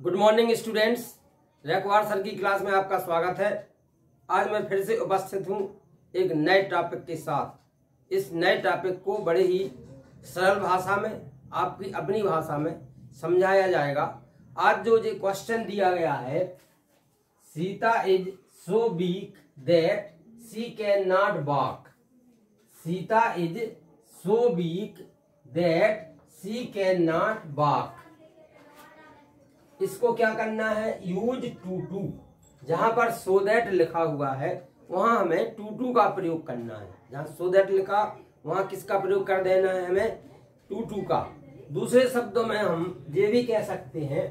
Good morning students Rekwar sir की class में आपका स्वागत है। आज मैं फिर से उपस्थित हूँ एक नए टॉपिक के साथ। इस नए टॉपिक को बड़े ही सरल भाषा में, आपकी अपनी भाषा में समझाया जाएगा। आज जो ये क्वेश्चन दिया गया है Sita is so weak that she can not walk Sita is so weak that she can not walk इसको क्या करना है? यूज़ टू टू जहाँ पर सो दैट लिखा हुआ है, वहाँ हमें टू टू का प्रयोग करना है। जहाँ सो दैट लिखा, वहाँ किसका प्रयोग कर देना है हमें? टू टू का। दूसरे शब्दों में हम ये भी कह सकते हैं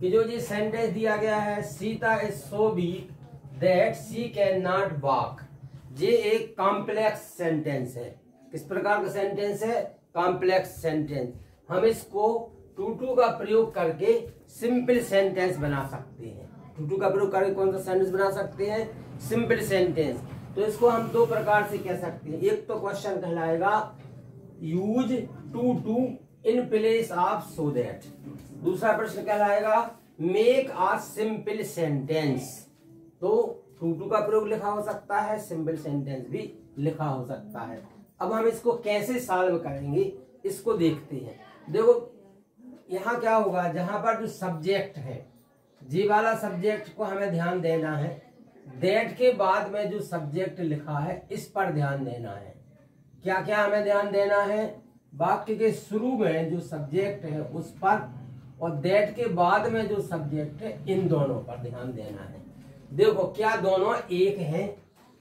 कि जो ये सेंटेंस दिया गया है, Sita is so weak that she can not walk ये एक कॉम्प्लेक्स सेंटेंस है। किस प्रकार का सेंटेंस है? कॉम्प्लेक्स सेंटेंस हम इसको टू टू का प्रयोग करके सिंपल सेंटेंस बना सकते हैं। टू टू का प्रयोग करके कौन सा सेंटेंस बना सकते हैं? Simple sentence. तो इसको हम दो प्रकार से कह सकते हैं। एक तो क्वेश्चन कहलाएगा use too to in place of so that दूसरा प्रश्न कहलाएगा मेक आ सिंपल सेंटेंस तो टू टू का प्रयोग लिखा हो सकता है सिंपल सेंटेंस भी लिखा हो सकता है। अब हम इसको कैसे सॉल्व करेंगे, इसको देखते हैं। देखो यहाँ क्या होगा? जहाँ पर जो सब्जेक्ट है जी वाला सब्जेक्ट को हमें ध्यान देना है। डेट के बाद में जो सब्जेक्ट लिखा है, इस पर ध्यान देना है। क्या क्या हमें ध्यान देना है? वाक्य के शुरू में जो सब्जेक्ट है, उस पर और डेट के बाद में जो सब्जेक्ट है, इन दोनों पर ध्यान देना है। देखो, क्या दोनों एक हैं?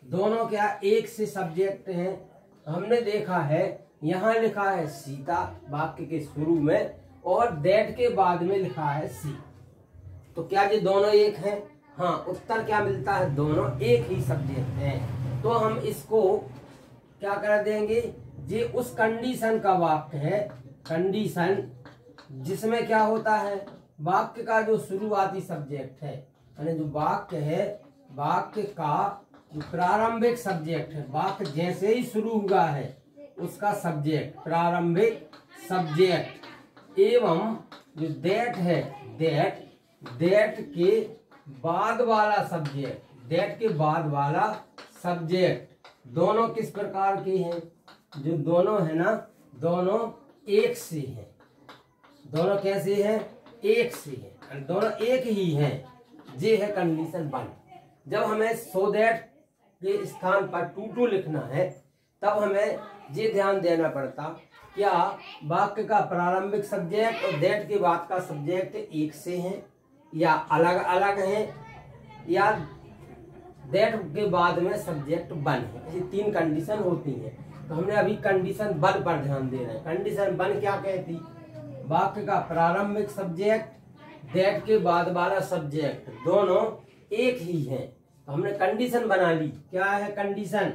दोनों क्या एक से सब्जेक्ट हैं? हमने देखा है, यहाँ लिखा है सीता, वाक्य के शुरू में और डेट के बाद में लिखा है सी तो क्या ये दोनों एक हैं? हाँ उत्तर क्या मिलता है? दोनों एक ही सब्जेक्ट है। तो हम इसको क्या कर देंगे? ये उस कंडीशन का वाक्य है। कंडीशन जिसमें क्या होता है? वाक्य का जो शुरुआती सब्जेक्ट है। यानी जो वाक्य है, वाक्य का जो प्रारंभिक सब्जेक्ट है, वाक्य जैसे ही शुरू हुआ है, उसका सब्जेक्ट प्रारंभिक सब्जेक्ट एवं जो डेट है डेट डेट के बाद वाला सब्जेक्ट डेट के बाद वाला सब्जेक्ट दोनों किस प्रकार के हैं? जो दोनों है ना, दोनों एक से हैं। दोनों कैसे हैं? एक से हैं। दोनों एक ही हैं। ये है कंडीशन वन जब हमें सो दैट के स्थान पर टू टू लिखना है, तब हमें ये ध्यान देना पड़ता। क्या वाक्य का प्रारंभिक सब्जेक्ट और दैट के बाद का सब्जेक्ट एक से हैं या अलग अलग हैं? या दैट के बाद में सब्जेक्ट वन है? ऐसी तीन कंडीशन होती है। तो हमने अभी कंडीशन वन पर ध्यान दे रहे हैं। कंडीशन वन क्या कहती? वाक्य का प्रारंभिक सब्जेक्ट दैट के बाद वाला सब्जेक्ट दोनों एक ही है। तो हमने कंडीशन बना ली। क्या है कंडीशन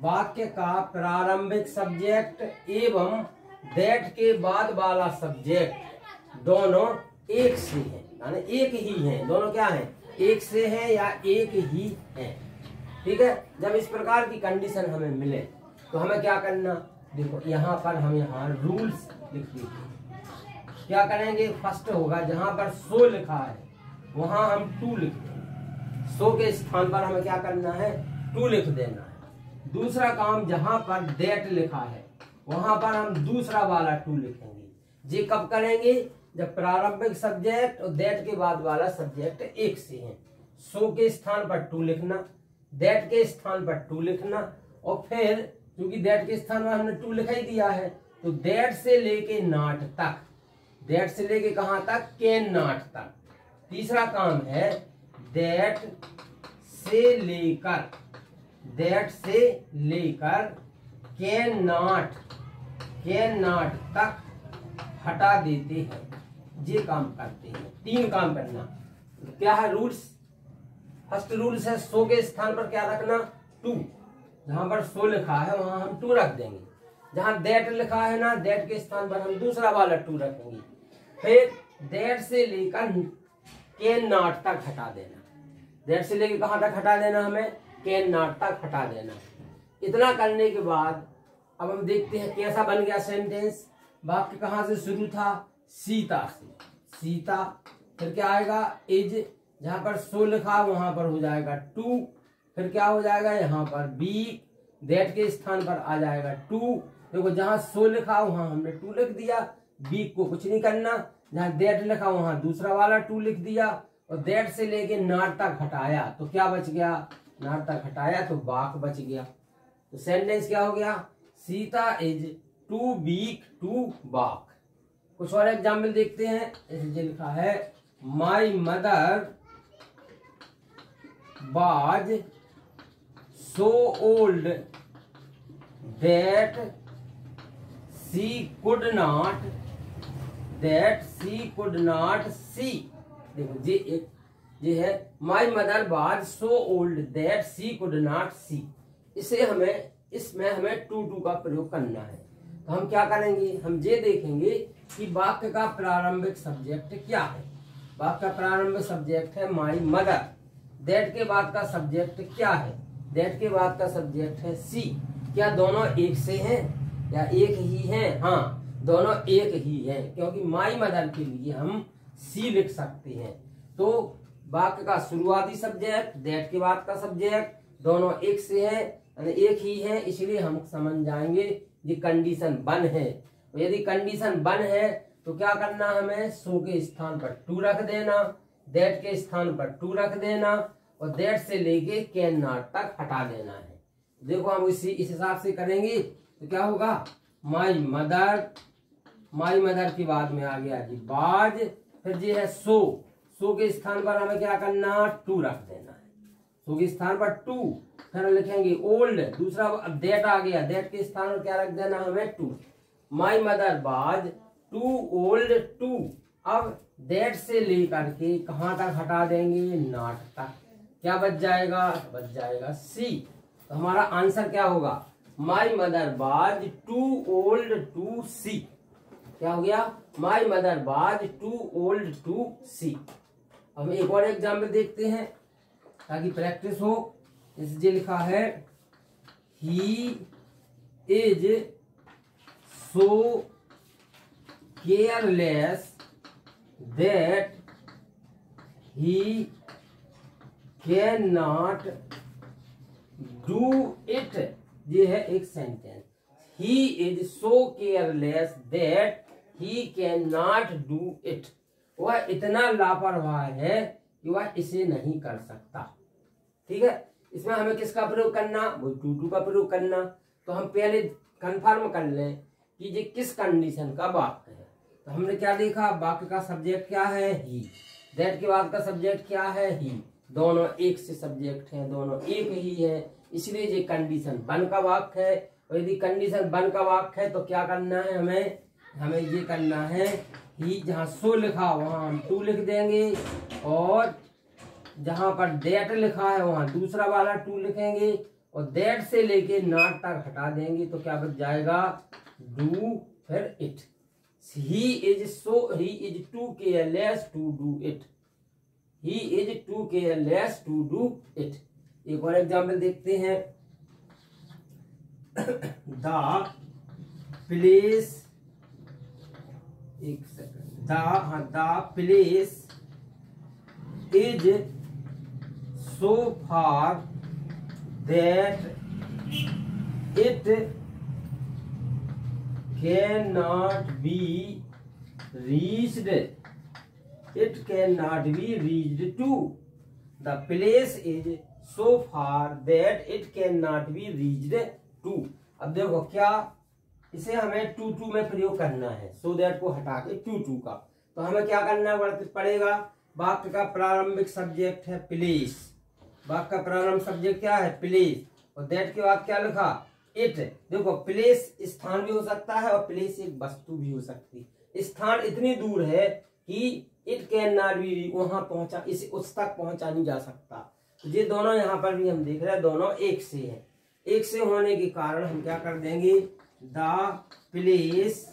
वाक्य का प्रारंभिक सब्जेक्ट एवं दैट के बाद वाला सब्जेक्ट दोनों एक से है। यानी एक ही है। दोनों क्या है? एक से है या एक ही है। ठीक है? जब इस प्रकार की कंडीशन हमें मिले तो हमें क्या करना? देखो, यहाँ पर हम यहाँ रूल्स लिख देते क्या करेंगे? फ़र्स्ट होगा, जहाँ पर सो लिखा है, वहाँ हम टू लिखते हैं सो के स्थान पर हमें क्या करना है? टू लिख देना है। दूसरा काम जहाँ पर डेट लिखा है, वहाँ पर हम दूसरा वाला टू लिखेंगे। ये कब करेंगे? जब प्रारंभिक सब्जेक्ट और डेट के बाद वाला सब्जेक्ट एक से है। सो के स्थान पर टू लिखना डेट के स्थान पर टू लिखना, और फिर क्योंकि डेट के स्थान पर हमने टू लिखा ही दिया है तो डेट से लेके नाट तक डेट से लेके कहा तक? कैन नाट तक। तीसरा काम है डेट से लेकर। डेट से लेकर कैन नॉट कैन नॉट तक हटा देते हैं। ये काम करते हैं। तीन काम करना। क्या है रूल्स फ़र्स्ट रूल्स है सो के स्थान पर क्या रखना? टू जहाँ पर सो लिखा है, वहाँ हम टू रख देंगे। जहाँ डेट लिखा है ना डेट के स्थान पर हम दूसरा वाला टू रखेंगे। फिर डेट से लेकर कैन नॉट तक हटा देना। डेट से लेकर कहाँ तक हटा देना हमें? कैन नॉट तक हटा देना। इतना करने के बाद अब हम देखते हैं कैसा बन गया सेंटेंस वाक्य कहाँ से शुरू था? सीता से। सीता फिर क्या आएगा? इज़, जहाँ पर सो लिखा वहाँ पर हो जाएगा टू। फिर क्या हो जाएगा? यहाँ पर बी। दैट के स्थान पर आ जाएगा टू। देखो, जहाँ सो लिखा वहाँ हमने टू लिख दिया। बी को कुछ नहीं करना। जहाँ देट लिखा वहाँ दूसरा वाला टू लिख दिया। और दैट से लेके नाट तक हटाया। तो क्या बच गया? नाट तक हटाया तो बाक बच गया। तो सेंटेंस क्या हो गया? Sita is too weak to walk कुछ और एग्ज़ाम्पल देखते हैं। जो लिखा है my mother was so old that she could not that she could not see देखो ये एक ये है my mother was so old that she could not see इसे हमें, इसमें हमें टू टू का प्रयोग करना है। तो हम क्या करेंगे? हम ये देखेंगे कि वाक्य का प्रारंभिक सब्जेक्ट क्या है। वाक्य का प्रारंभिक सब्जेक्ट है माई मदर दैट के बाद का सब्जेक्ट क्या है? दैट के बाद का सब्जेक्ट है सी क्या दोनों एक से हैं? या एक ही हैं? हाँ दोनों एक ही हैं, क्योंकि माई मदर के लिए हम सी लिख सकते हैं। तो वाक्य का शुरुआती सब्जेक्ट दैट के बाद का सब्जेक्ट दोनों एक से हैं एक ही है, इसलिए हम समझ जाएँगे ये कंडीशन बन है। तो यदि कंडीशन बन है तो क्या करना हमें? सो के स्थान पर टू रख देना दैट के स्थान पर टू रख देना, और दैट से लेके कैन नॉट तक हटा देना है। देखो हम इसी, इस हिसाब से करेंगे तो क्या होगा? माई मदर माई मदर की बाद में आ गया जी, बाज, फिर जी है सो सो के स्थान पर हमें क्या करना टू रख देना है। सो के स्थान पर टू, फिर हम लिखेंगे ओल्ड, दूसरा डेट आ गया। डेट के स्थान पर क्या रख देना हमें? Too. My mother was too old to अब डेट से लेकर के कहाँ तक हटा देंगे? नाट तक। क्या बच जाएगा? बच जाएगा सी तो हमारा आंसर क्या होगा? My mother was too old to see क्या हो गया? My mother was too old to see हम एक और एग्ज़ाम्पल देखते हैं, ताकि प्रैक्टिस हो। इसलिए लिखा है he is so careless that he can not do it ये है एक sentence he is so careless that he can not do it वह इतना लापरवाह है कि वह इसे नहीं कर सकता। ठीक है? इसमें हमें किसका प्रयोग करना? वो टू टू का प्रयोग करना। तो हम पहले कंफर्म कर लें कि ये किस कंडीशन का वाक्य है। तो हमने क्या देखा? वाक्य का सब्जेक्ट क्या है? ही दैट के बाद का सब्जेक्ट क्या है? ही दोनों एक से सब्जेक्ट हैं, दोनों एक ही है। इसलिए ये कंडीशन बन का वाक्य है। और यदि कंडीशन बन का वाक्य है तो क्या करना है हमें? हमें ये करना है ही जहाँ सो लिखा वहाँ हम टू लिख देंगे और जहाँ पर डेट लिखा है, वहाँ दूसरा वाला टू लिखेंगे और डेट से लेके नाट तक हटा देंगे तो क्या बच जाएगा? डू फिर it he is so he is too careless to do it he is too careless to do it एक और एग्ज़ाम्पल देखते हैं। द प्लेस एक second place is so far that it can not be reached it can not be reached too the place is so far that it can not be reached too अब देखो, क्या इसे हमें to to में प्रयोग करना है। सो so that को हटा के टू टू का। तो हमें क्या करना पड़ेगा? वाक्य का प्रारंभिक सब्जेक्ट है प्लेस वाक्य का प्रारंभ सब्जेक्ट क्या है? प्लेस और दैट के बाद क्या लिखा? इट देखो प्लेस स्थान भी हो सकता है और प्लेस एक वस्तु भी हो सकती है। स्थान इतनी दूर है कि इट कैन नॉट बी वहाँ पहुँचा, इसे उस तक पहुँचा नहीं जा सकता। तो ये दोनों यहाँ पर भी हम देख रहे हैं, दोनों एक से है। एक से होने के कारण हम क्या कर देंगे? द प्लेस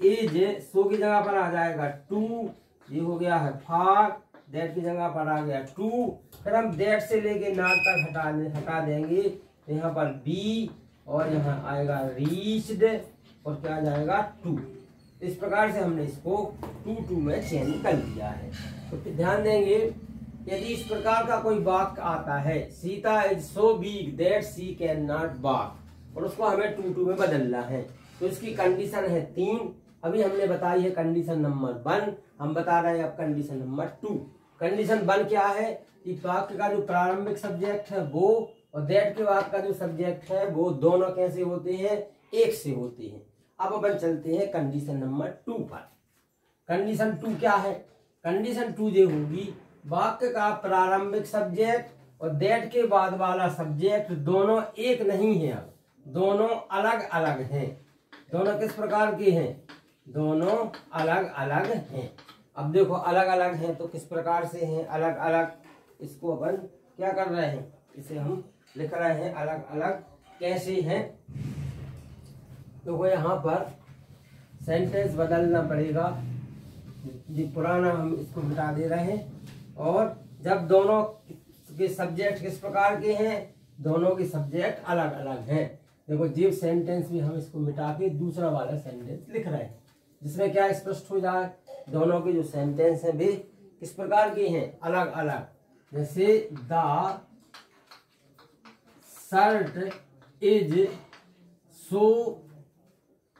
इज़ सो की जगह पर आ जाएगा टू, ये हो गया है फार, दैट की जगह पर आ गया टू। फिर हम दैट से लेके नाट तक हटा हटा देंगे। तो यहाँ पर बी और यहाँ आएगा रीच्ड और क्या जाएगा टू। इस प्रकार से हमने इसको टू टू में चेंज कर दिया है। तो फिर ध्यान देंगे, यदि इस प्रकार का कोई वाक्य आता है, Sita is so big that she can not walk और उसको हमें टू टू में बदलना है। तो इसकी कंडीशन है तीन। अभी हमने बताई है कंडीशन नंबर वन हम बता रहे हैं अब condition number two condition one क्या है? कि वाक्य का जो प्रारंभिक सब्जेक्ट है वो और दैट के बाद का जो सब्जेक्ट है वो दोनों कैसे होते हैं? एक से होते हैं। अब अपन चलते हैं कंडीशन नंबर टू पर। कंडीशन टू क्या है? कंडीशन टू ये होगी, वाक्य का प्रारंभिक सब्जेक्ट और दैट के बाद वाला सब्जेक्ट दोनों एक नहीं है अब। दोनों अलग अलग हैं। दोनों किस प्रकार की हैं? दोनों अलग अलग हैं। अब देखो, अलग अलग हैं तो किस प्रकार से हैं? अलग अलग, इसको अपन क्या कर रहे हैं? इसे हम लिख रहे हैं अलग अलग कैसे हैं? देखो, यहाँ पर सेंटेंस बदलना पड़ेगा। जो पुराना हम इसको मिटा दे रहे हैं। और जब दोनों के सब्जेक्ट किस प्रकार के हैं? दोनों के सब्जेक्ट अलग अलग हैं। देखो जीव सेंटेंस भी हम इसको मिटा के दूसरा वाला सेंटेंस लिख रहे हैं। जिसमें क्या स्पष्ट हो जाए दोनों के जो सेंटेंस हैं वे किस प्रकार के हैं? अलग अलग। जैसे, the shirt is so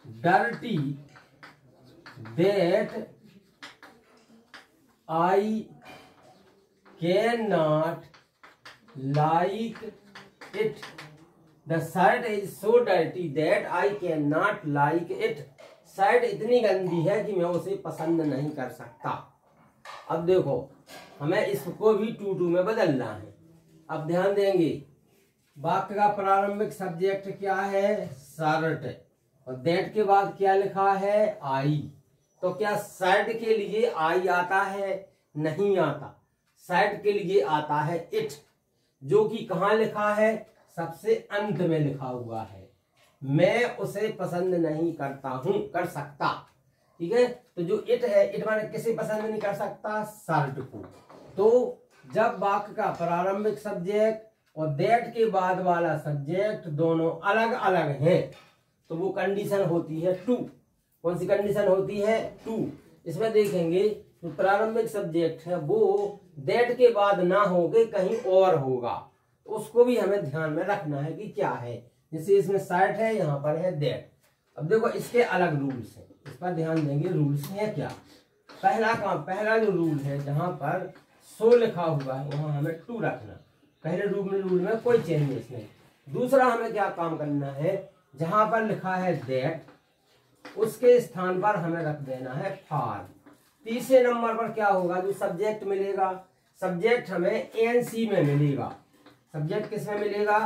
dirty that I can not like it. The shirt is so dirty that I can not like it shirt इतनी गंदी है कि मैं उसे पसंद नहीं कर सकता। अब देखो, हमें इसको भी टू टू में बदलना है। अब ध्यान देंगे वाक्य का प्रारंभिक सब्जेक्ट क्या है? शर्ट और दैट के बाद क्या लिखा है? आई तो क्या शर्ट के लिए आई आता है? नहीं आता। शर्ट के लिए आता है इट जो कि कहा लिखा है? सबसे अंत में लिखा हुआ है, मैं उसे पसंद नहीं करता हूँ, कर सकता। ठीक है? तो जो इट है इट माने किसे पसंद नहीं कर सकता? शर्ट को। तो जब वाक्य का प्रारंभिक सब्जेक्ट और दैट के बाद वाला सब्जेक्ट दोनों अलग अलग हैं तो वो कंडीशन होती है टू कौन सी कंडीशन होती है? टू इसमें देखेंगे, जो प्रारंभिक सब्जेक्ट है, वो दैट के बाद ना होगे, कहीं और होगा। उसको भी हमें ध्यान में रखना है कि क्या है। जैसे इसमें साइट है, यहाँ पर है दैट अब देखो, इसके अलग रूल्स हैं। इस पर ध्यान देंगे रूल्स है क्या? पहला काम, पहला जो रूल है, जहाँ पर सो लिखा हुआ है, वहाँ हमें टू रखना। पहले रूल में रूल में कोई चेंजेस नहीं। दूसरा हमें क्या काम करना है, जहाँ पर लिखा है दैट उसके स्थान पर हमें रख देना है फार तीसरे नंबर पर क्या होगा? जो सब्जेक्ट मिलेगा। सब्जेक्ट हमें एनसी में मिलेगा। सब्जेक्ट किसमें मिलेगा?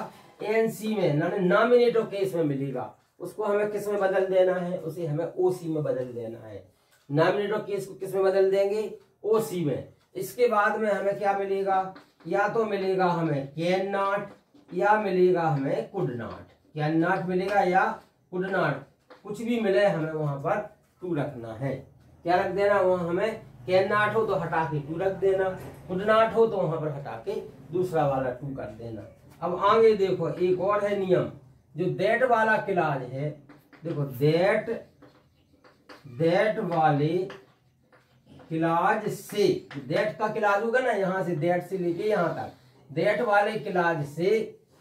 एन सी में नॉमिनेटो केस में मिलेगा। उसको हमें किसमें बदल देना है? उसे हमें ओ सी में बदल देना है। नॉमिनेटो केस को किसमें बदल देंगे? ओ सी में। इसके बाद में हमें क्या मिलेगा? या तो मिलेगा हमें कैन नॉट या मिलेगा हमें कुड नॉट कैन नॉट मिलेगा या कुड नॉट कुछ भी मिले, हमें वहाँ पर टू रखना है। क्या रख देना? वहाँ हमें कैन नॉट हो तो हटा के टू रख देना। कुड नॉट हो तो वहाँ पर हटा के दूसरा वाला टू कर देना। अब आगे देखो, एक और है नियम, जो दैट वाला क्लाज है, देखो दैट दैट वाले क्लाज से दैट का क्लाज होगा ना, यहाँ से दैट से लेके यहाँ तक। दैट वाले क्लाज से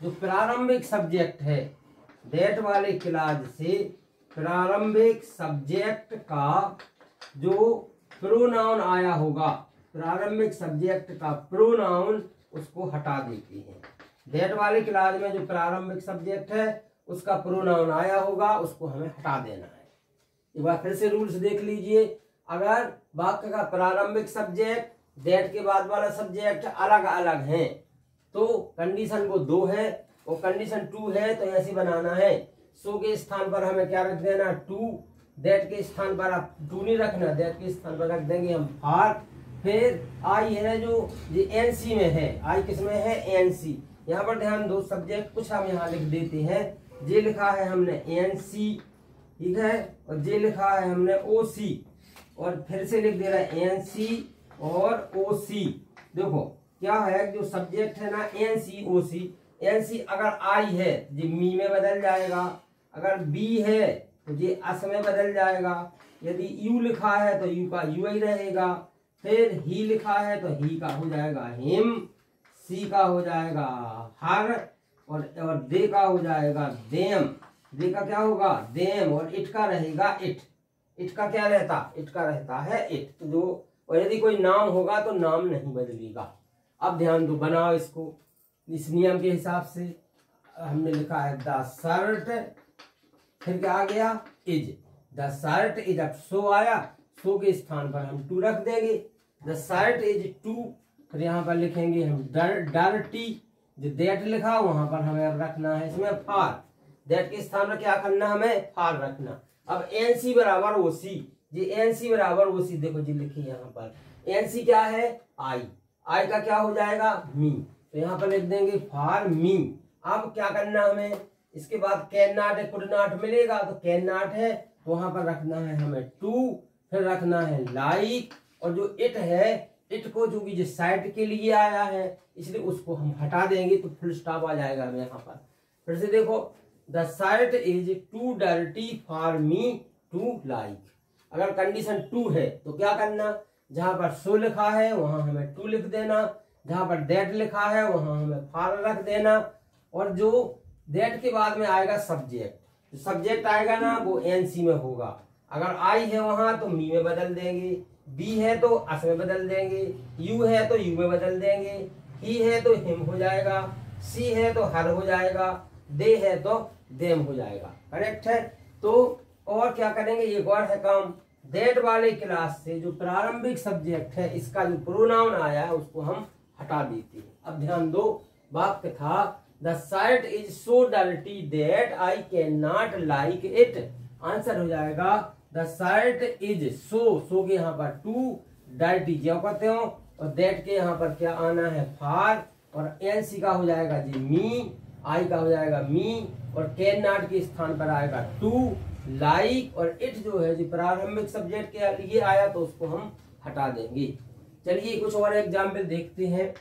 जो प्रारंभिक सब्जेक्ट है दैट वाले क्लाज से प्रारंभिक सब्जेक्ट का जो प्रोनाउन आया होगा, प्रारंभिक सब्जेक्ट का प्रोनाउन उसको हटा देती हैं। डेट वाले क्लास में जो प्रारंभिक सब्जेक्ट है, उसका प्रोनाउन आया होगा, उसको हमें हटा देना है। एक बार फिर से रूल्स देख लीजिए। अगर वाक्य का प्रारंभिक सब्जेक्ट डेट के बाद वाला सब्जेक्ट अलग अलग है तो कंडीशन वो दो है और कंडीशन टू है तो ऐसे बनाना है। सो के स्थान पर हमें क्या रख देना? टू डेट के स्थान पर आप टू नहीं रखना। डेट के स्थान पर रख देंगे हम फार फिर आई है जो एन सी में है। आई किसमें है? एन सी यहाँ पर ध्यान दो सब्जेक्ट कुछ हम यहाँ लिख देते हैं। जे लिखा है हमने एन सी ठीक है? और जे लिखा है हमने ओ सी और फिर से लिख दे रहा है एन सी और ओ सी देखो, क्या है जो सब्जेक्ट है ना एन सी ओ सी एन सी अगर आई है जी मी में बदल जाएगा। अगर बी है तो ये अस में बदल जाएगा। यदि यू लिखा है तो यू का यू ही रहेगा। फिर ही लिखा है तो ही का हो जाएगा हिम, सी का हो जाएगा हर, और और दे का हो जाएगा देम। दे का क्या होगा? देम, और इट का रहेगा इट। इट का क्या रहता? इट का रहता है इट। तो जो, और यदि कोई नाम होगा तो नाम नहीं बदलेगा। अब ध्यान दो, बनाओ इसको। इस नियम के हिसाब से हमने लिखा है, द शर्ट फिर क्या आ गया? इज़। द शर्ट इज़ अब सो आया। सो के स्थान पर हम टू रख देंगे। The shirt is too. फिर यहाँ पर लिखेंगे हम डर टी। जो डेट लिखा, वहाँ पर हमें अब रखना है। इसमें फार। डेट के स्थान पर क्या करना हमें? फार रखना। अब एन सी बराबर ओ सी। जी, एन सी बराबर ओ सी। देखो जी लिखी यहाँ पर। एन सी क्या है? आई। आई का क्या हो जाएगा? मी। तो यहाँ पर लिख देंगे फार मी। अब क्या करना हमें? इसके बाद कैन नाट, कुड नाट मिलेगा। तो कैन नाट है तो वहाँ पर रखना है हमें टू। फिर रखना है लाइक और जो इट है इट को जो कि जिस साइड के लिए आया है, इसलिए उसको हम हटा देंगे तो फुल स्टॉप आ जाएगा हमें यहाँ पर। फिर से देखो the site is too dirty for me to like अगर कंडीशन टू है तो क्या करना? जहाँ पर सो लिखा है, वहाँ हमें टू लिख देना। जहाँ पर डेट लिखा है, वहाँ हमें फार रख देना। और जो डेट के बाद में आएगा सब्जेक्ट सब्जेक्ट आएगा ना, वो एनसी में होगा। अगर आई है वहाँ तो मी में बदल देंगे। बी है तो अस में बदल देंगे। यू है तो यू में बदल देंगे। ही है तो हिम हो जाएगा। सी है तो हर हो जाएगा। दे है तो देम हो जाएगा। करेक्ट है? तो और क्या करेंगे? एक और है काम। डेट वाले क्लास से जो प्रारंभिक सब्जेक्ट है, इसका जो प्रोनाउन आया है, उसको हम हटा देते हैं। अब ध्यान दो वाक्य था the site is so dirty that I can not like it. Answer हो जाएगा द इज़ सो सो के यहाँ पर टू डल्टी जो कहते हो, और डेट के यहाँ पर क्या आना है? फार और एन सी का हो जाएगा जी मी आई का हो जाएगा मी और कैन नॉट के स्थान पर आएगा टू लाइक और इट जो है जी, प्रारंभिक सब्जेक्ट के लिए आया तो उसको हम हटा देंगे। चलिए कुछ और एग्ज़ाम्पल देखते हैं।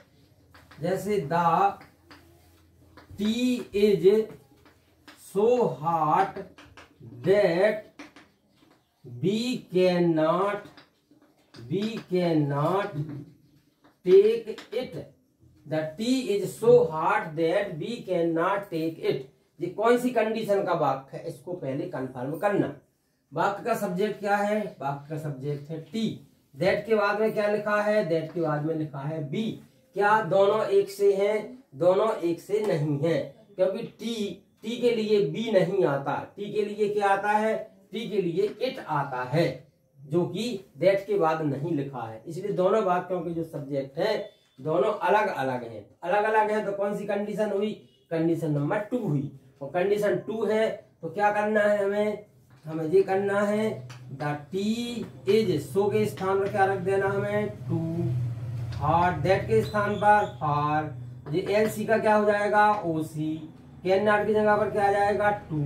जैसे the tea is so hot that we can not we can not take it the tea is so hot that we can not take it ये कौन सी कंडीशन का वाक्य है? इसको पहले कंफर्म करना। वाक्य का सब्जेक्ट क्या है? वाक्य का सब्जेक्ट है टी दैट के बाद में क्या लिखा है? दैट के बाद में लिखा है बी क्या दोनों एक से हैं? दोनों एक से नहीं है। क्योंकि टी टी के लिए बी नहीं आता। टी के लिए क्या आता है? टी के लिए इट आता है, जो कि दैट के बाद नहीं लिखा है। इसलिए दोनों वाक्यों के जो सब्जेक्ट है, दोनों अलग अलग हैं। अलग अलग है तो कौन सी कंडीशन हुई? कंडीशन नंबर टू हुई। और कंडीशन टू है तो क्या करना है हमें? हमें ये करना है द टी इज़ सो के स्थान पर क्या रख देना हमें? टू हार्ट दैट के स्थान पर फार ये एल सी का क्या हो जाएगा? ओ सी कैन नॉट की जगह पर क्या आ जाएगा? टू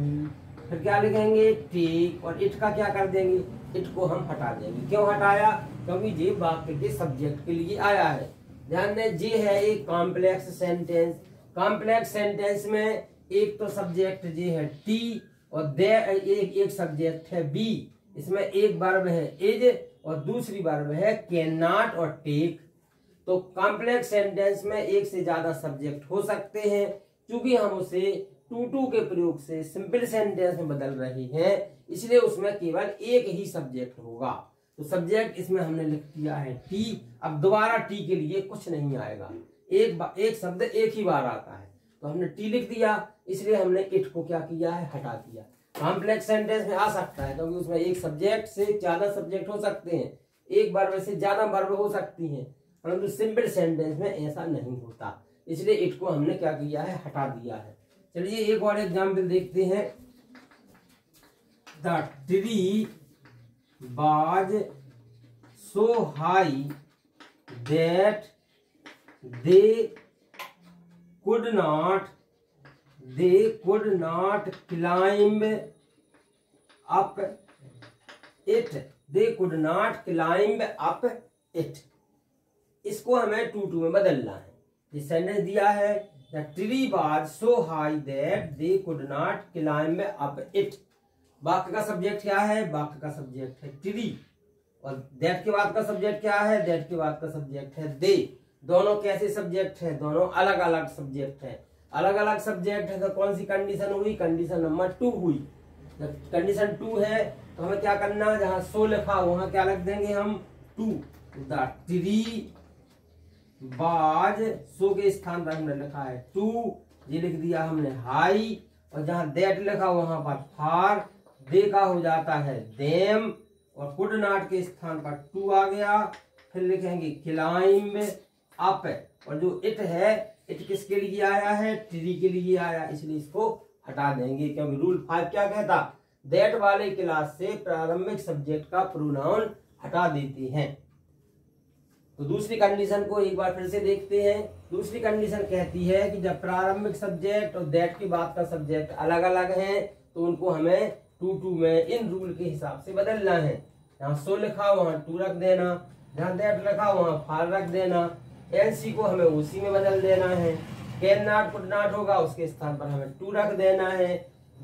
फिर क्या लिखेंगे? टेक और इट का क्या कर देंगे? इट को हम हटा देंगे। क्यों हटाया? क्योंकि ये वाक्य के सब्जेक्ट के लिए आया है। ध्यान दें, ये है एक कॉम्प्लेक्स सेंटेंस कॉम्प्लेक्स सेंटेंस में एक तो सब्जेक्ट ये है टी और दे एक एक सब्जेक्ट है बी इसमें एक वर्ब है इज़ और दूसरी वर्ब है कैन नॉट और टेक तो कॉम्प्लेक्स सेंटेंस में एक से ज़्यादा सब्जेक्ट हो सकते हैं, क्योंकि हम उसे टू टू के प्रयोग से सिंपल सेंटेंस में बदल रहे हैं, इसलिए उसमें केवल एक ही सब्जेक्ट होगा। तो सब्जेक्ट इसमें हमने लिख दिया है टी अब दोबारा टी के लिए कुछ नहीं आएगा। एक एक शब्द एक ही बार आता है। तो हमने टी लिख दिया, इसलिए हमने इट को क्या किया है? हटा दिया। कॉम्प्लेक्स सेंटेंस में आ सकता है, क्योंकि तो उसमें एक सब्जेक्ट से ज़्यादा सब्जेक्ट हो सकते हैं। एक बार में से ज़्यादा वर्ब हो सकती हैं, परंतु सिंपल सेंटेंस में ऐसा नहीं होता। इसलिए इट को हमने क्या किया है? हटा दिया है। चलिए एक और एग्ज़ाम्पल देखते हैं। The tree was so high that they could not they could not climb up it they could not climb up it इसको हमें टू टू में बदलना है। ये सेंटेंस दिया है। The tree was so high that they could not climb up it वाक्य का सब्जेक्ट क्या है वाक्य का सब्जेक्ट है ट्री और दैट के बाद का सब्जेक्ट क्या है दैट के बाद का सब्जेक्ट है दे दोनों कैसे सब्जेक्ट है? दोनों अलग अलग सब्जेक्ट है। अलग अलग सब्जेक्ट है तो कौन सी कंडीशन हुई? कंडीशन नंबर टू हुई। कंडीशन टू है तो हमें क्या करना है? जहाँ सो लिखा, वहाँ क्या लिख देंगे हम? टू द ट्री बाज सो के स्थान पर हमने लिखा है टू ये लिख दिया हमने हाई, और जहाँ दैट लिखा वहाँ पर फार दे का हो जाता है देम, और कुड नाट के स्थान पर टू आ गया, फिर लिखेंगे क्लाइंब अप, और जो इट है, इट किसके लिए आया है? ट्री के लिए आया, इसलिए इसको हटा देंगे, क्योंकि रूल फाइव क्या कहता? दैट वाले क्लास से प्रारंभिक सब्जेक्ट का प्रोनाउन हटा देते हैं। तो दूसरी कंडीशन को एक बार फिर से देखते हैं। दूसरी कंडीशन कहती है कि जब प्रारंभिक सब्जेक्ट और दैट के बाद का सब्जेक्ट अलग अलग हैं तो उनको हमें टू टू में इन रूल के हिसाब से बदलना है। जहाँ सो लिखा, वहाँ टू रख देना। जहाँ दैट लिखा, वहाँ फार रख देना। एनसी को हमें उसी में बदल देना है। कैन नाट कुड नाट होगा, उसके स्थान पर हमें टू रख देना है।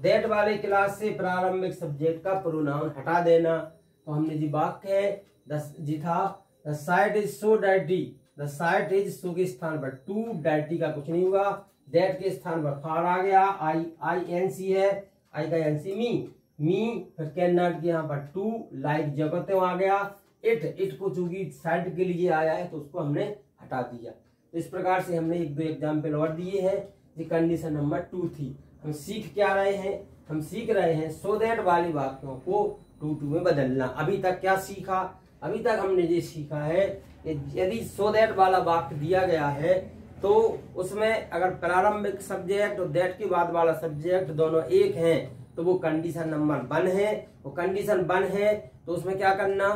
दैट वाले क्लास से प्रारंभिक सब्जेक्ट का प्रोनाउन हटा देना। तो हमने जी वाक्य है जी था the site is so dirty the site is so के स्थान पर टू डर्टी का कुछ नहीं हुआ। दैट के स्थान पर फार आ गया। आई आई एन सी है। आई का एन सी मी मी फिर कैन नॉट के यहाँ पर टू लाइक जगत आ गया। इट इट को चूँकि साइड के लिए आया है तो उसको हमने हटा दिया। तो इस प्रकार से हमने एक दो एग्ज़ाम्पल और दिए हैं, ये कंडीशन नंबर टू थी। हम सीख क्या रहे हैं? हम सीख रहे हैं सो दैट वाली वाक्यों को टू टू में बदलना। अभी तक क्या सीखा? अभी तक हमने ये सीखा है कि यदि सो दैट वाला वाक्य दिया गया है तो उसमें अगर प्रारंभिक सब्जेक्ट और दैट के बाद वाला सब्जेक्ट दोनों एक हैं तो वो कंडीशन नंबर वन है। वो कंडीशन वन है तो उसमें क्या करना?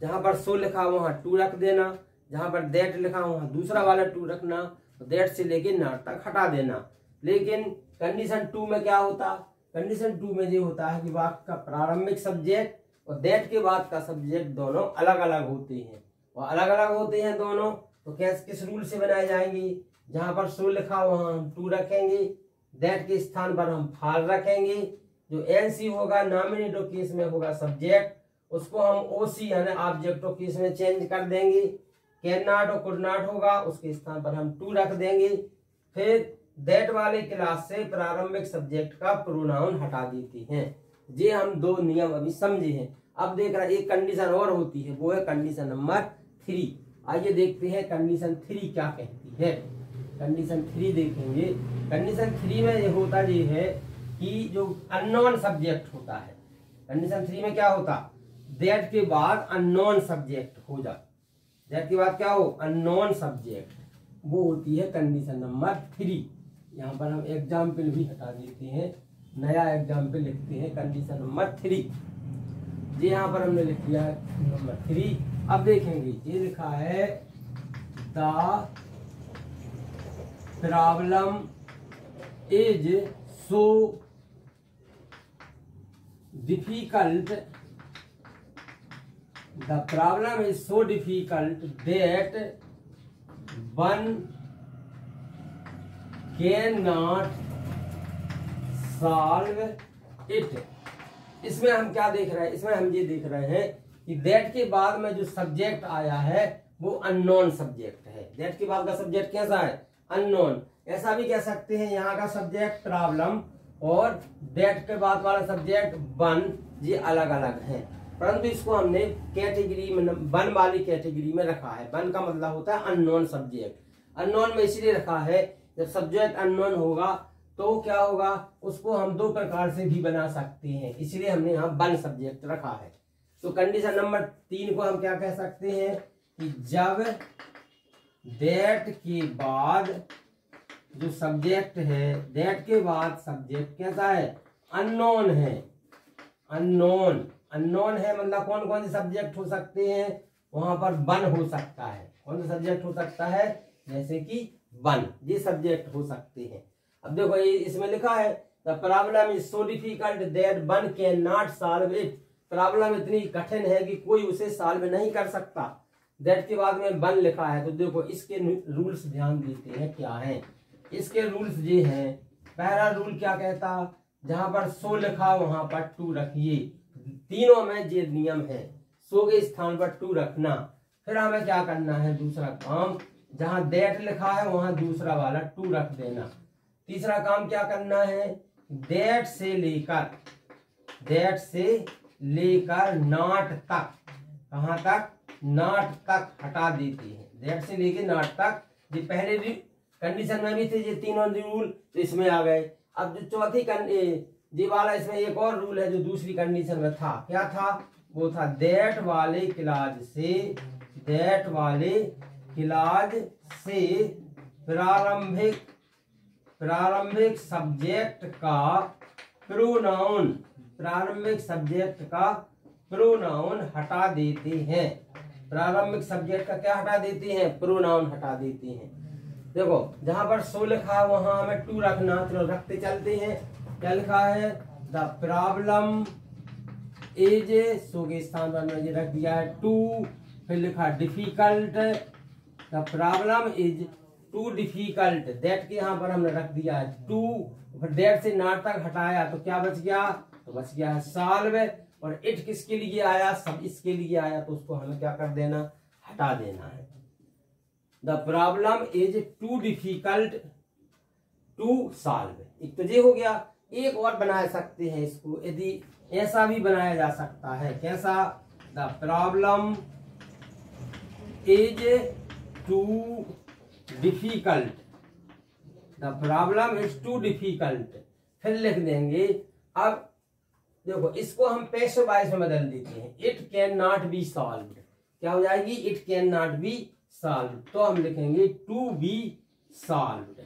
जहाँ पर सो लिखा, वहाँ टू रख देना। जहाँ पर दैट लिखा, वहाँ दूसरा वाला टू रखना। तो दैट से लेके नाट तक हटा देना। लेकिन कंडीशन टू में क्या होता? कंडीशन टू में ये होता है कि वाक्य का प्रारंभिक सब्जेक्ट और दैट के बाद का सब्जेक्ट दोनों अलग अलग होते हैं। और अलग अलग होते हैं दोनों तो कैसे किस रूल से बनाए जाएँगे? जहाँ पर सो लिखा वहाँ हम टू रखेंगे। दैट के स्थान पर हम फाल रखेंगे। जो एन सी होगा नॉमिनेटो केस में होगा सब्जेक्ट उसको हम ओ सी यानी ऑब्जेक्टो केस में चेंज कर देंगे। कैन नॉट और कुड नॉट होगा, उसके स्थान पर हम टू रख देंगे। फिर दैट वाले क्लास से प्रारंभिक सब्जेक्ट का प्रोनाउन हटा देते हैं। ये हम दो नियम अभी समझे हैं। अब देख रहे एक कंडीशन और होती है, वो है कंडीशन नंबर थ्री आइए देखते हैं कंडीशन थ्री क्या कहती है। कंडीशन थ्री देखेंगे। कंडीशन थ्री में ये होता ये है कि जो अननोन सब्जेक्ट होता है। कंडीशन थ्री में क्या होता? दैट के बाद अननोन सब्जेक्ट हो जा दैट के बाद क्या हो? अननोन सब्जेक्ट वो होती है कंडीशन नंबर थ्री यहाँ पर हम एग्ज़ाम्पल भी हटा देते हैं। नया एग्ज़ाम्पल लिखते हैं कंडीशन नंबर थ्री जी यहाँ पर हमने लिख दिया नंबर थ्री अब देखेंगे, ये लिखा है the problem is so difficult. The problem is so difficult that one cannot solve it इसमें हम क्या देख रहे हैं? इसमें हम ये देख रहे हैं कि दैट के बाद में जो सब्जेक्ट आया है, वो अननोन सब्जेक्ट है। दैट के बाद का सब्जेक्ट कैसा है? अननोन ऐसा भी कह सकते हैं, यहाँ का सब्जेक्ट प्रॉब्लम और डेट के बाद वाला सब्जेक्ट वन ये अलग अलग है। परंतु इसको हमने कैटेगरी में वन वाली कैटेगरी में रखा है। वन का मतलब होता है अननोन सब्जेक्ट अननोन में इसलिए रखा है, जब सब्जेक्ट अननोन होगा तो क्या होगा? उसको हम दो प्रकार से भी बना सकते हैं। इसलिए हमने यहाँ वन सब्जेक्ट रखा है। तो कंडीशन नंबर तीन को हम क्या कह सकते हैं? कि जब डेट के बाद जो सब्जेक्ट है दैट के बाद सब्जेक्ट कैसा है? अननोन है। अननोन अननोन है मतलब कौन कौन से सब्जेक्ट हो सकते हैं? वहाँ पर वन हो सकता है। कौन सा सब्जेक्ट हो सकता है? जैसे कि वन ये सब्जेक्ट हो सकते हैं। अब देखो ये इसमें लिखा है the problem is so difficult that one can not solve it problem इतनी कठिन है कि कोई उसे सॉल्व नहीं कर सकता। दैट के बाद में वन लिखा है तो देखो इसके रूल्स ध्यान देते हैं क्या है। इसके रूल्स ये हैं, पहला रूल क्या कहता? जहाँ पर सो लिखा, वहाँ पर टू रखिए। तीनों में ये नियम है सो के स्थान पर टू रखना। फिर हमें क्या करना है? दूसरा काम, जहाँ डेट लिखा है, वहाँ दूसरा वाला टू रख देना। तीसरा काम क्या करना है? डेट से लेकर डेट से लेकर नाट तक, कहाँ तक? नाट तक हटा देते हैं। डेट से लेकर नाट तक, ये पहले भी कंडीशन में भी थे, ये तीनों रूल तो इसमें आ गए। अब जो चौथी ये वाला, इसमें एक और रूल है, जो दूसरी कंडीशन में था। क्या था? वो था डेट वाले क्लाज से डेट वाले क्लाज से प्रारंभिक प्रारंभिक सब्जेक्ट का प्रोनाउन प्रारंभिक सब्जेक्ट का प्रोनाउन हटा देते हैं। प्रारंभिक सब्जेक्ट का क्या हटा देते हैं? प्रोनाउन हटा देते हैं। देखो, जहाँ पर सो लिखा है, वहाँ हमें टू रखना, चलो रखते चलते हैं। क्या लिखा है? द प्रॉब्लम एज सो के स्थान पर मैंने रख दिया है टू फिर लिखा difficult the problem is too difficult that के यहाँ पर हमने रख दिया है। टू दैट से नाट तक हटाया तो क्या बच गया? तो बच गया है साल्व और इट किसके लिए आया? सब इसके लिए आया तो उसको हमें क्या कर देना? हटा देना है। The problem is too difficult to solve एक तो ये हो गया। एक और बना सकते हैं इसको। यदि ऐसा भी बनाया जा सकता है। कैसा? The problem is too difficult the problem is too difficult फिर लिख देंगे, अब देखो, इसको हम पैसे वाइज में बदल देते हैं। It can not be solve क्या हो जाएगी? It can not be solve तो हम लिखेंगे टू बी सॉल्व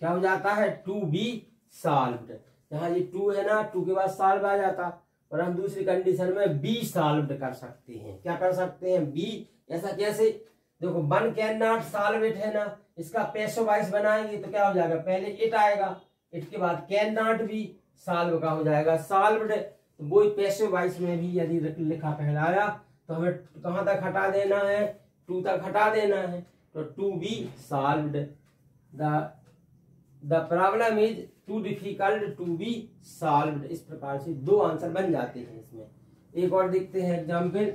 क्या हो जाता है? टू बी सॉल्व यहाँ ये टू है ना टू के बाद सॉल्व आ जाता। और हम दूसरी कंडीशन में बी सॉल्व कर सकते हैं। क्या कर सकते हैं? बी ऐसा कैसे? देखो, one can not solve it, है ना? इसका पैसो वाइस बनाएँगे तो क्या हो जाएगा? पहले इट आएगा इट के बाद कैन नॉट भी सॉल्व का हो जाएगा। सॉल्व तो वो पैसो वाइस में भी यदि लिखा कहलाया तो हमें कहाँ तक हटा देना है? टू तक हटा देना है। तो to be solve the the problem is too difficult to be solve इस प्रकार से दो आंसर बन जाते हैं इसमें। एक और देखते हैं example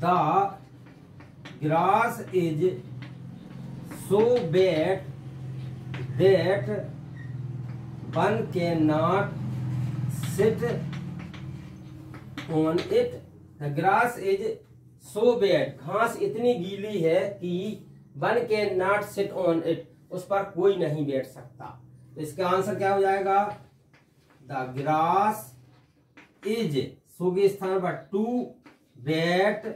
the grass is so bad that one cannot sit on it. The grass is so bad. घास इतनी गीली है कि one can not sit on it उस पर कोई नहीं बैठ सकता। तो इसका आंसर क्या हो जाएगा? द ग्रास इज़ सो के स्थान पर टू बैट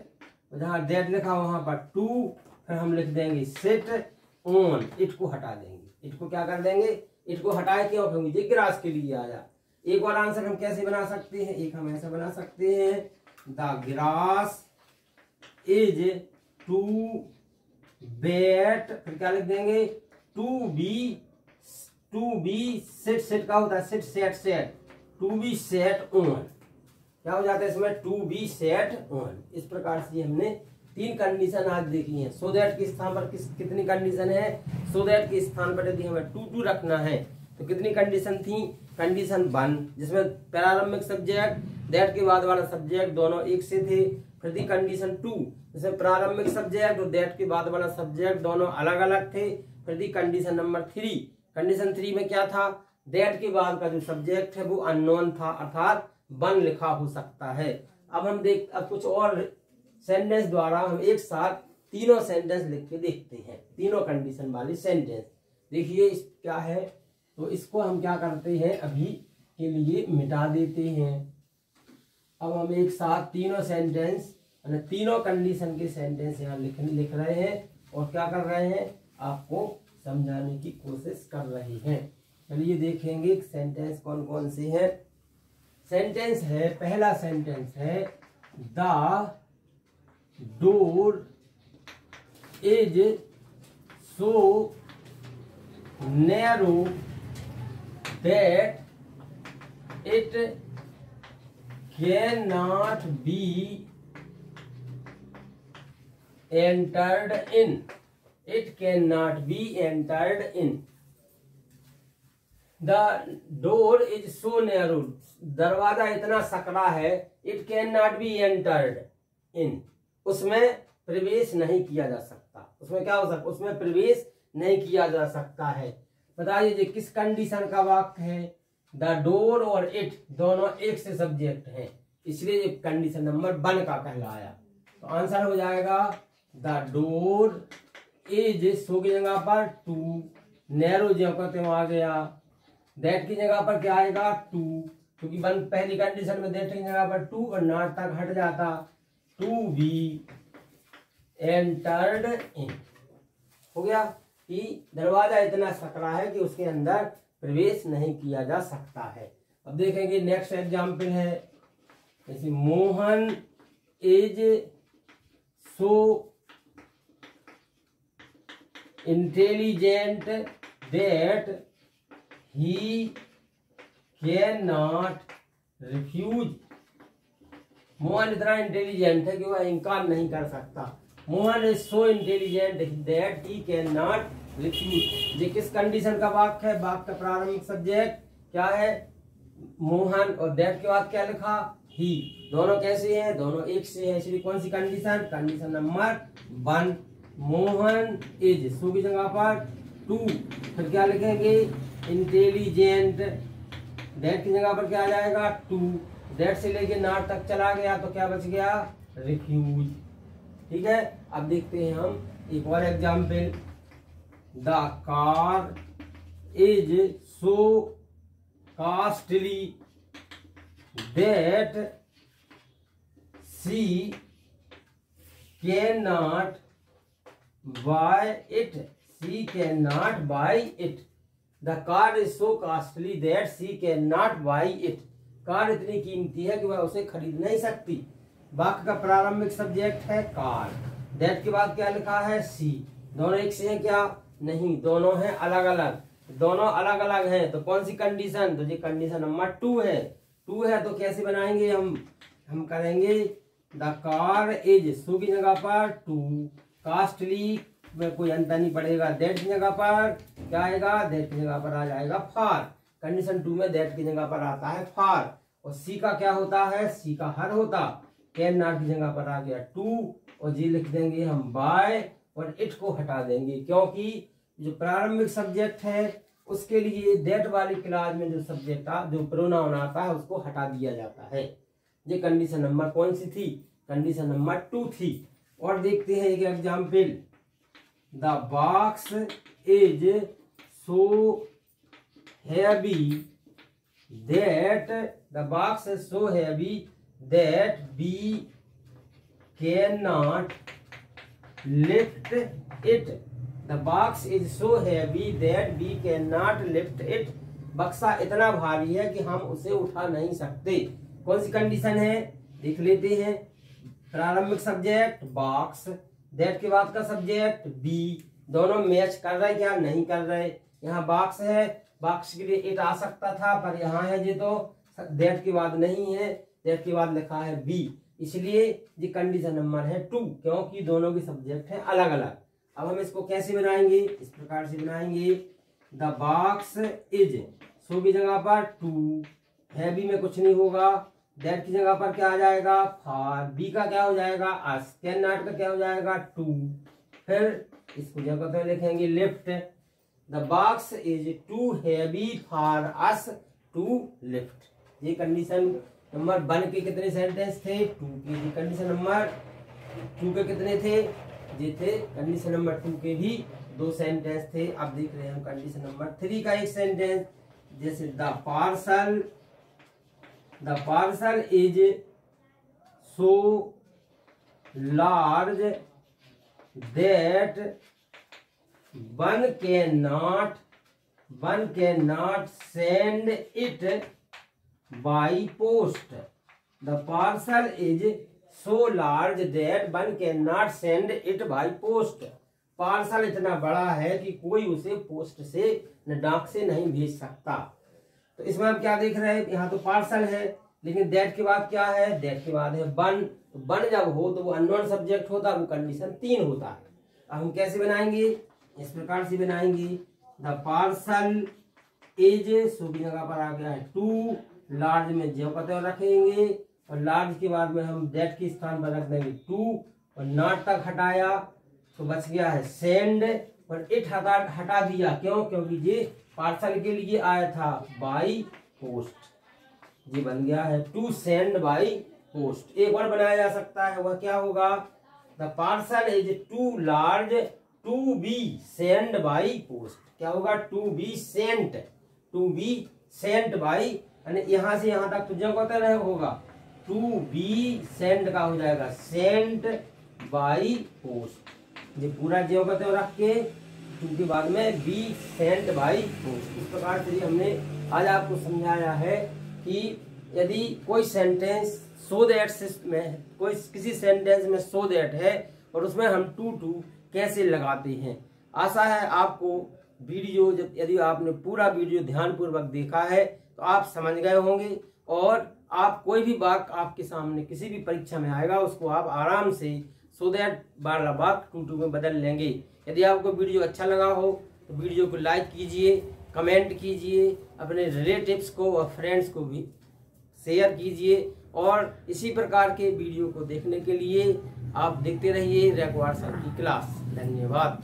जहाँ डेट लिखा वहाँ पर टू, फिर हम लिख देंगे सिट ऑन इट को हटा देंगे। इट को क्या कर देंगे? इट को हटाए क्यों? फिर मुझे ग्रास के लिए आया। एक और आंसर हम कैसे बना सकते हैं? एक हम ऐसा बना सकते हैं। The grass is too bad फिर क्या लिख देंगे? To be to be set set का होता है set set set to be set on क्या हो जाता है इसमें टू बी सेट ऑन इस प्रकार से हमने तीन कंडीशन आज देखी है। सो दैट के स्थान पर किस कितनी कंडीशन है? सो दैट के स्थान पर यदि हमें टू टू रखना है तो कितनी कंडीशन थी? कंडीशन वन जिसमें प्रारंभिक सब्जेक्ट दैट के बाद वाला सब्जेक्ट दोनों एक से थे। फिर थी कंडीशन टू जिसमें प्रारंभिक सब्जेक्ट और दैट के बाद वाला सब्जेक्ट दोनों अलग अलग थे। फिर थी condition number three condition three में क्या था? दैट के बाद का जो सब्जेक्ट है, वो अननोन था। अर्थात वन लिखा हो सकता है। अब हम देख, अब कुछ और सेंटेंस द्वारा हम एक साथ तीनों सेंटेंस लिख के देखते हैं। तीनों कंडीशन वाली सेंटेंस देखिए, इस क्या है? तो इसको हम क्या करते हैं अभी के लिए मिटा देते हैं। अब हम एक साथ तीनों सेंटेंस तीनों कंडीशन के सेंटेंस यहाँ लिख लिख रहे हैं और क्या कर रहे हैं? आपको समझाने की कोशिश कर रहे हैं। चलिए देखेंगे सेंटेंस कौन कौन से हैं। सेंटेंस है, पहला सेंटेंस है, the door is so narrow that it can not be entered in. It can not be entered in the door is so narrow दरवाज़ा इतना सकड़ा है it can not be entered in उसमें प्रवेश नहीं किया जा सकता। उसमें क्या हो सकता उसमें प्रवेश नहीं किया जा सकता है। बताइए जी, किस कंडीशन का वाक्य है? द डोर और इट दोनों एक से सब्जेक्ट हैं। इसलिए कंडीशन नंबर वन का कहलाया। तो आंसर हो जाएगा द डोर इज़ सो की जगह पर टू नैरो जो कहते आ गया। दैट की जगह पर क्या आएगा? टू क्योंकि वन पहली कंडीशन में देखेंगे जगह पर टू और नॉट तक हट जाता टू बी एंटर्ड इन हो गया? कि दरवाज़ा इतना सकड़ा है कि उसके अंदर प्रवेश नहीं किया जा सकता है। अब देखेंगे नेक्स्ट एग्ज़ाम्पल है। जैसे Mohan is so intelligent that he not refuse Mohan इतना इंटेलिजेंट है कि वह इनकार नहीं कर सकता। Mohan is so intelligent that he can not refuse ये किस कंडीशन का वाक्य है? वाक्य का प्रारंभिक सब्जेक्ट क्या है? मोहन और दैट के बाद क्या लिखा? ही दोनों कैसे हैं? दोनों एक से है। इसलिए कौन सी condition condition number one Mohan is so की जगह पर टू फिर क्या लिखेंगे? इंटेलिजेंट डेट की जगह पर क्या आ जाएगा? टू डेट से लेके नाट तक चला गया तो क्या बच गया? रिफ्यूज ठीक है? अब देखते हैं हम एक और example the car is so costly that she can not buy it she cannot buy it. The car is so costly that she cannot buy it. Car इतनी कीमती है कि वह उसे खरीद नहीं सकती। वाक्य का प्रारंभिक सब्जेक्ट है कार दैट के बाद क्या लिखा है? सी दोनों एक से हैं क्या? नहीं, दोनों हैं अलग अलग दोनों अलग अलग हैं तो कौन सी कंडीशन तो ये कंडीशन नंबर टू है। टू है तो कैसे बनाएँगे हम? हम करेंगे द कार इज़ सू की जगह पर टू कास्टली में कोई अंतर नहीं पड़ेगा देट की जगह पर क्या आएगा देट की जगह पर आ जाएगा फार। कंडीशन टू में देट की जगह पर आता है फार। और सी का क्या होता है? सी का हर होता। कैन नॉट की जगह पर आ गया टू। और जी लिख देंगे हम बाय। और इट को हटा देंगे, क्योंकि जो प्रारंभिक सब्जेक्ट है, उसके लिए डेट वाली क्लास में जो सब्जेक्ट था जो प्रोनाउन आता है, उसको हटा दिया जाता है। ये कंडीशन नंबर कौन सी थी? कंडीशन नंबर टू थी। और देखते हैं एक example. The box is so heavy that the box is so heavy that we can not lift it the box is so heavy that we can not lift it बक्सा इतना भारी है कि हम उसे उठा नहीं सकते। कौन सी कंडीशन है? देख लेते हैं। प्रारंभिक सब्जेक्ट बॉक्स दैट के बाद का सब्जेक्ट बी दोनों मैच कर रहे क्या नहीं कर रहे? यहाँ बॉक्स है। बॉक्स के लिए इट आ सकता था, पर यहाँ है जी तो दैट के बाद नहीं है। दैट के बाद लिखा है बी इसलिए ये कंडीशन नंबर है टू क्योंकि दोनों के सब्जेक्ट हैं अलग अलग अब हम इसको कैसे बनाएँगे? इस प्रकार से बनाएँगे। द बॉक्स इज़ सो की जगह पर टू हैवी में कुछ नहीं होगा। दैट की जगह पर क्या आ जाएगा? फार बी का क्या हो जाएगा? अस कैन नॉट का क्या हो जाएगा? टू फिर इसको जगह पर लिखेंगे lift the box is too heavy for us to lift ये कंडीशन नंबर वन के कितने सेंटेंस थे? टू के कंडीशन नंबर टू के कितने थे? ये थे कंडीशन नंबर टू के भी दो सेंटेंस थे। अब देख रहे हैं, हम कंडीशन नंबर थ्री का एक सेंटेंस जैसे the parcel the parcel is so large that one can not one can not send it by post the parcel is so large that one can not send it by post parcel इतना बड़ा है कि कोई उसे post से डाक से नहीं भेज सकता। तो इसमें हम क्या देख रहे हैं? यहाँ तो पार्सल है, लेकिन दैट के बाद क्या है? दैट के बाद है बन तो बन जब हो तो वो अननोन सब्जेक्ट होता है वो कंडीशन तीन होता। है अब हम कैसे बनाएँगे? इस प्रकार से बनाएँगे। द पार्सल एज सो की जगह पर आ गया है टू लार्ज में जो त्यों रखेंगे और लार्ज के बाद में हम डेट के स्थान पर रख देंगे टू और नॉट तक हटाया तो बच गया है सेंड और इट हटा हटा दिया। क्यों? क्योंकि ये पार्सल के लिए आया था बाई पोस्ट। ये बन गया है टू सेंड बाई पोस्ट। एक और बनाया जा सकता है, वह क्या होगा? The parcel is too large, to be send by post. क्या होगा? To be sent, to be sent by. यानी यहाँ से यहाँ तक तुझे को रहे होगा? टू बी सेंड का हो जाएगा, सेंट बाई पोस्ट। ये पूरा जो कहते रख के टू के बाद में बी सेंट पोस्ट इस प्रकार से हमने आज आपको समझाया है कि यदि कोई सेंटेंस सो दैट में, कोई किसी सेंटेंस में सो दैट है और उसमें हम टू टू कैसे लगाते हैं। आशा है आपको वीडियो जब, यदि आपने पूरा वीडियो ध्यानपूर्वक देखा है तो आप समझ गए होंगे और आप कोई भी वाक आपके सामने किसी भी परीक्षा में आएगा, उसको आप आराम से सो दैट बार वाक टू टू में बदल लेंगे। यदि आपको वीडियो अच्छा लगा हो तो वीडियो को लाइक कीजिए, कमेंट कीजिए, अपने रिलेटिव्स को और फ्रेंड्स को भी शेयर कीजिए। और इसी प्रकार के वीडियो को देखने के लिए आप देखते रहिए रेगवार सर की क्लास धन्यवाद।